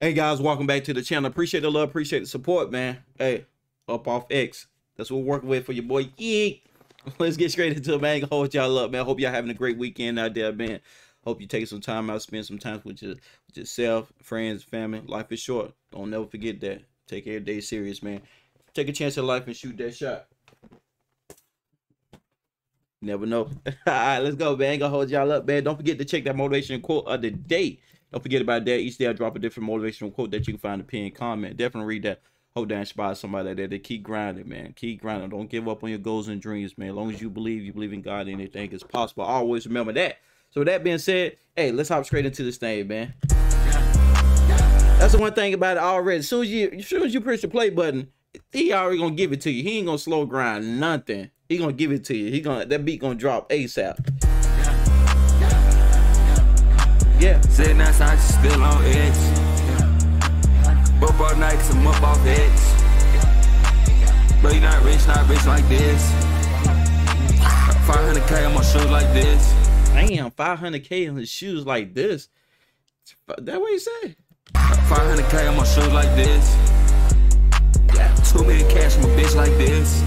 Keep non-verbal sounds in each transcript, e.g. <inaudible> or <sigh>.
Hey guys, welcome back to the channel. Appreciate the love, appreciate the support, man. Hey, up off X. That's what we're working with for your boy. Yeat. <laughs> Let's get straight into it, man. Hold y'all up, man. Hope y'all having a great weekend out there, man. Hope you take some time out, spend some time with, your, with yourself, friends, family. Life is short. Don't never forget that. Take every day serious, man. Take a chance in life and shoot that shot. Never know. <laughs> All right, let's go, man. Gonna hold y'all up, man. Don't forget to check that motivation quote of the day. Don't forget about that. Each day I drop a different motivational quote that you can find in the pinned comment. Definitely read that. Hope that inspires somebody that they keep grinding, man. Keep grinding. Don't give up on your goals and dreams, man. As long as you believe, you believe in God, anything is possible. Always remember that. So with that being said, hey, let's hop straight into this thing, man. That's the one thing about it already. As soon as you as soon as you push the play button, he already gonna give it to you. He ain't gonna slow grind nothing. He gonna give it to you. He gonna that beat gonna drop ASAP. Yeah. Sitting outside, still on edge. Both all night, cause I'm up off X. But you not rich, not rich like this. 500k on my shoes like this. Damn, 500k on his shoes like this. That what you say? 500k on my shoes like this. Yeah, two million cash on my bitch like this.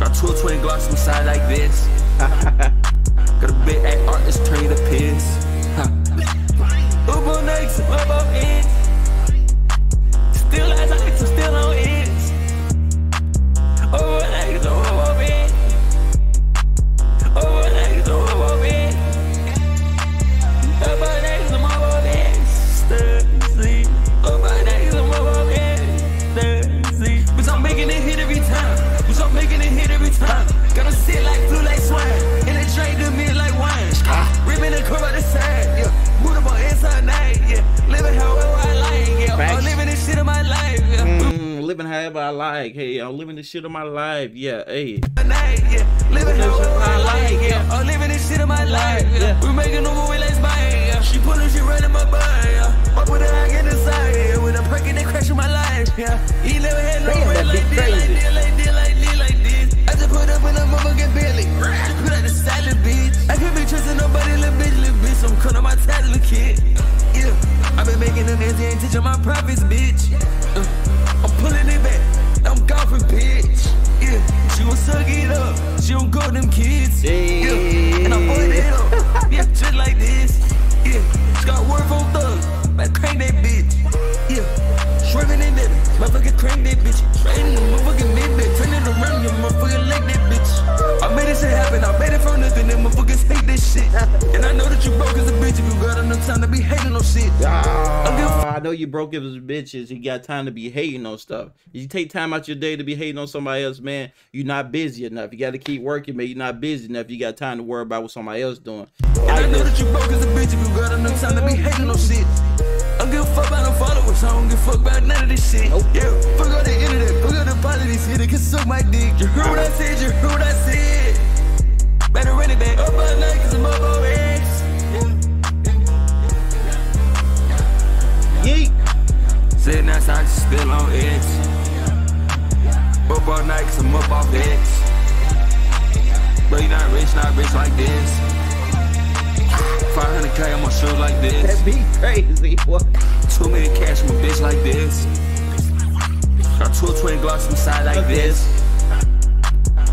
Got two twin glocks on my side like this. <laughs> Got a big act artist turn you to piss. Uber next, up up ends. Still as I still on However I like. Hey, I'm living the shit of my life. Yeah, hey. Yeah. Living however I like, yeah. I'm living this shit of my life, yeah. We making over with like Spain, yeah. She pulling shit right in my butt, yeah. Up with a hag in the side, yeah. Perk and they crash in my life, yeah. He never had no Damn, friend that like like this, like this, like this, Motherfucking crank that bitch. Straight in the motherfucking mid bitch. Turning around your motherfucking leg that bitch. I made this shit happen. I made it from nothing. Them motherfuckers hate this shit. And I know that you broke as a bitch if you got enough time to be hating on shit. Ah, I know you broke it with bitches. You got time to be hating on stuff. You take time out your day to be hating on somebody else, man, you're not busy enough. You got to keep working, man. You're not busy enough. You got time to worry about what somebody else doing. And I know that you broke as a bitch if you got enough time to be hating on shit. I don't give a fuck about no followers, I don't give a fuck about none of this shit. Yeah, fuck all the internet, fuck all the politics, here they can suck my dick. You heard what I said, you heard what I said. Better run it back up all night, cause I'm up on X. Yeet. Sitting outside, just still on edge. Up all night, cause I'm up off X. But you not rich, not rich like this. 500k on my shoe like this. That be crazy. What? Two million cash my bitch like this. Got two twin glocks inside like this.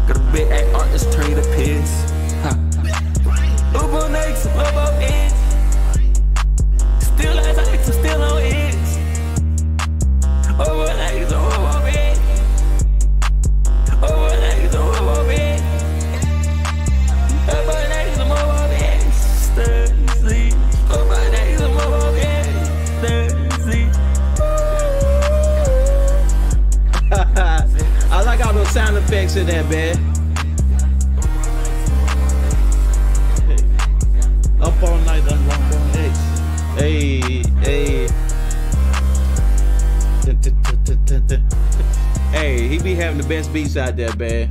Got a big act artist turn to piss. Uber next, up up 1.9 Hey, hey. Hey, he be having the best beats out there, man.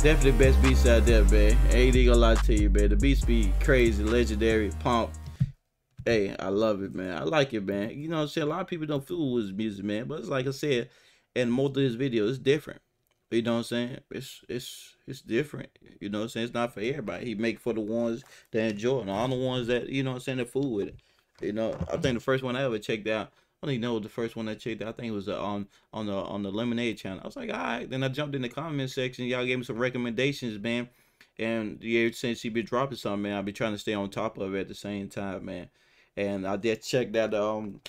Definitely best beats out there, man. Ain't gonna lie to you, man. The beats be crazy, legendary, pump. Hey, I love it, man. I like it, man. You know what I'm saying? A lot of people don't feel with his music, man. But it's like I said, in most of his videos, it's different. You know what I'm saying? It's it's it's different. You know what I'm saying? It's not for everybody. He make for the ones that enjoy it. All the ones that, you know what I'm saying, that fool with it. You know, I think the first one I ever checked out. I don't even know the first one I checked out. I think it was uh, on on the on the Lemonade channel. I was like, all right. Then I jumped in the comment section. Y'all gave me some recommendations, man. And yeah, since she been dropping something, man, I've been trying to stay on top of it at the same time, man. And I did check that um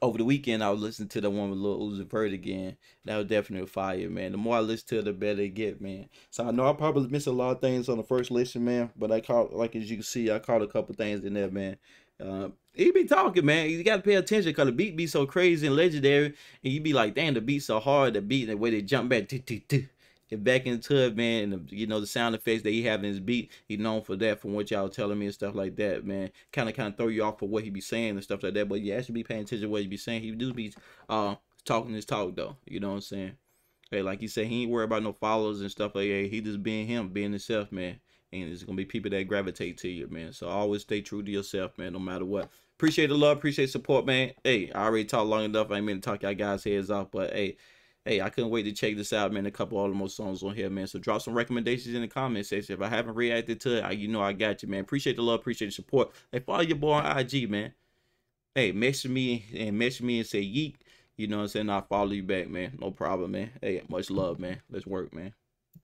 over the weekend. I was listening to the one with Lil Uzi Vert again. That was definitely a fire, man. The more I listen to it, the better it get, man. So I know I probably missed a lot of things on the first listen, man. But I caught, like as you can see, I caught a couple things in there, man. Uh, he be talking, man. You gotta pay attention because the beat be so crazy and legendary, and you be like, damn, the beat so hard. The beat, the way they jump back, get back into it, man. And the, you know the sound effects that he have in his beat, he known for that. From what y'all telling me and stuff like that, man. Kind of, kind of throw you off for what he be saying and stuff like that. But you actually be paying attention to what he be saying. He do be uh talking his talk though. You know what I'm saying? Hey, like he said, he ain't worried about no followers and stuff like that. He just being him, being himself, man. And it's gonna be people that gravitate to you, man. So always stay true to yourself, man, no matter what. Appreciate the love, appreciate support, man. Hey, I already talked long enough. I ain't mean to talk y'all guys' heads off, but hey, hey, I couldn't wait to check this out, man. A couple of more songs on here, man. So drop some recommendations in the comment section. If I haven't reacted to it, I, you know I got you, man. Appreciate the love, appreciate the support. Hey, follow your boy on IG, man. Hey, message me and message me and say yeet. You know what I'm saying? I'll follow you back, man. No problem, man. Hey, much love, man. Let's work, man.